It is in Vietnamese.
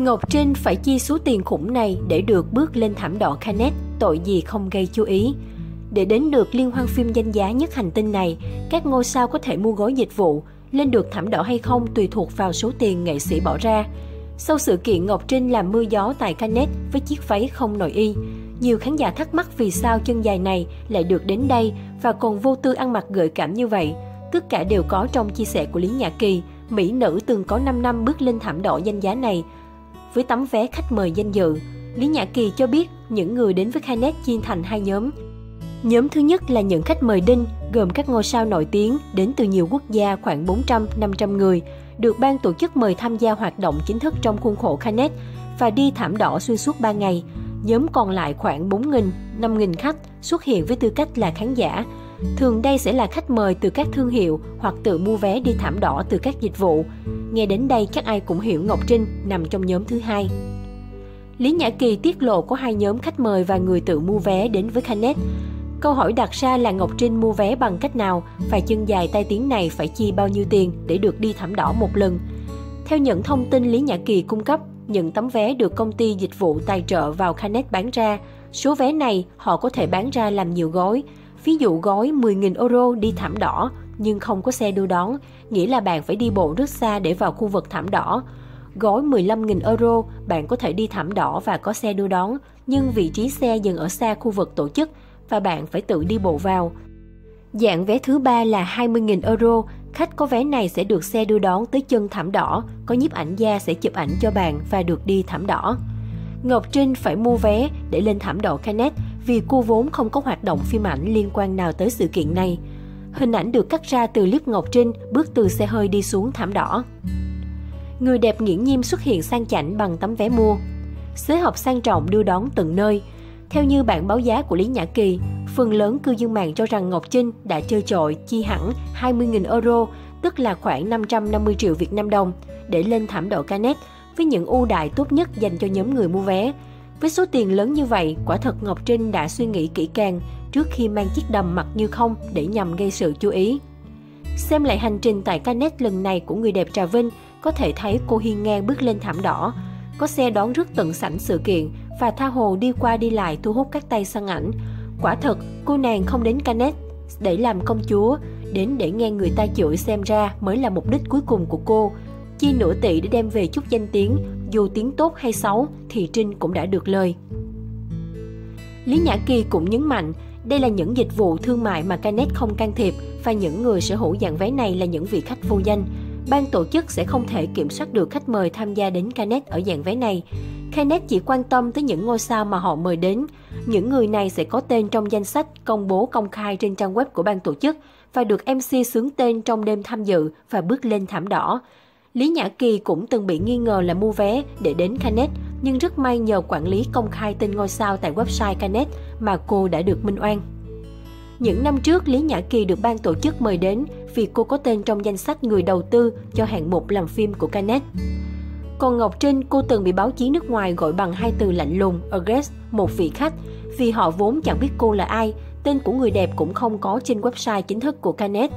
Ngọc Trinh phải chi số tiền khủng này để được bước lên thảm đỏ Canet, tội gì không gây chú ý. Để đến được liên hoan phim danh giá nhất hành tinh này, các ngôi sao có thể mua gói dịch vụ, lên được thảm đỏ hay không tùy thuộc vào số tiền nghệ sĩ bỏ ra. Sau sự kiện Ngọc Trinh làm mưa gió tại Canet với chiếc váy không nội y, nhiều khán giả thắc mắc vì sao chân dài này lại được đến đây và còn vô tư ăn mặc gợi cảm như vậy. Tất cả đều có trong chia sẻ của Lý Nhã Kỳ, mỹ nữ từng có 5 năm bước lên thảm đỏ danh giá này. Với tấm vé khách mời danh dự, Lý Nhã Kỳ cho biết những người đến với Khanet chia thành hai nhóm. Nhóm thứ nhất là những khách mời đinh, gồm các ngôi sao nổi tiếng đến từ nhiều quốc gia khoảng 400-500 người, được ban tổ chức mời tham gia hoạt động chính thức trong khuôn khổ Khanet và đi thảm đỏ xuyên suốt 3 ngày. Nhóm còn lại khoảng 4.000, 5.000 khách xuất hiện với tư cách là khán giả. Thường đây sẽ là khách mời từ các thương hiệu hoặc tự mua vé đi thảm đỏ từ các dịch vụ. Nghe đến đây chắc ai cũng hiểu Ngọc Trinh nằm trong nhóm thứ hai. Lý Nhã Kỳ tiết lộ có hai nhóm khách mời và người tự mua vé đến với Khanet. Câu hỏi đặt ra là Ngọc Trinh mua vé bằng cách nào và chân dài tai tiếng này phải chi bao nhiêu tiền để được đi thảm đỏ một lần. Theo những thông tin Lý Nhã Kỳ cung cấp, những tấm vé được công ty dịch vụ tài trợ vào Khanet bán ra. Số vé này họ có thể bán ra làm nhiều gói. Ví dụ gói 10.000 euro đi thảm đỏ nhưng không có xe đưa đón, nghĩa là bạn phải đi bộ rất xa để vào khu vực thảm đỏ. Gói 15.000 euro, bạn có thể đi thảm đỏ và có xe đưa đón, nhưng vị trí xe dừng ở xa khu vực tổ chức và bạn phải tự đi bộ vào. Dạng vé thứ ba là 20.000 euro, khách có vé này sẽ được xe đưa đón tới chân thảm đỏ, có nhiếp ảnh gia sẽ chụp ảnh cho bạn và được đi thảm đỏ. Ngọc Trinh phải mua vé để lên thảm đỏ Canet vì cô vốn không có hoạt động phim ảnh liên quan nào tới sự kiện này. Hình ảnh được cắt ra từ clip Ngọc Trinh bước từ xe hơi đi xuống thảm đỏ. Người đẹp nghiễm nhiên xuất hiện sang chảnh bằng tấm vé mua. Xế hộp sang trọng đưa đón từng nơi, theo như bản báo giá của Lý Nhã Kỳ, phần lớn cư dân mạng cho rằng Ngọc Trinh đã chơi trội chi hẳn 20.000 euro, tức là khoảng 550 triệu Việt Nam đồng, để lên thảm đỏ Canet với những ưu đại tốt nhất dành cho nhóm người mua vé. Với số tiền lớn như vậy, quả thật Ngọc Trinh đã suy nghĩ kỹ càng trước khi mang chiếc đầm mặc như không để nhằm gây sự chú ý. Xem lại hành trình tại Canet lần này của người đẹp Trà Vinh, có thể thấy cô hiên ngang bước lên thảm đỏ, có xe đón rất tận sảnh sự kiện và tha hồ đi qua đi lại thu hút các tay săn ảnh. Quả thật, cô nàng không đến Canet để làm công chúa, đến để nghe người ta chửi xem ra mới là mục đích cuối cùng của cô. Chi nửa tỷ để đem về chút danh tiếng, dù tiếng tốt hay xấu thì Trinh cũng đã được lời. Lý Nhã Kỳ cũng nhấn mạnh, đây là những dịch vụ thương mại mà Canet không can thiệp và những người sở hữu dạng vé này là những vị khách vô danh. Ban tổ chức sẽ không thể kiểm soát được khách mời tham gia đến Canet ở dạng vé này. Canet chỉ quan tâm tới những ngôi sao mà họ mời đến. Những người này sẽ có tên trong danh sách công bố công khai trên trang web của ban tổ chức và được MC xướng tên trong đêm tham dự và bước lên thảm đỏ. Lý Nhã Kỳ cũng từng bị nghi ngờ là mua vé để đến Canet, nhưng rất may nhờ quản lý công khai tên ngôi sao tại website Canet mà cô đã được minh oan. Những năm trước, Lý Nhã Kỳ được ban tổ chức mời đến vì cô có tên trong danh sách người đầu tư cho hạng mục làm phim của Canet. Còn Ngọc Trinh, cô từng bị báo chí nước ngoài gọi bằng hai từ lạnh lùng, aggress, một vị khách, vì họ vốn chẳng biết cô là ai, tên của người đẹp cũng không có trên website chính thức của Canet.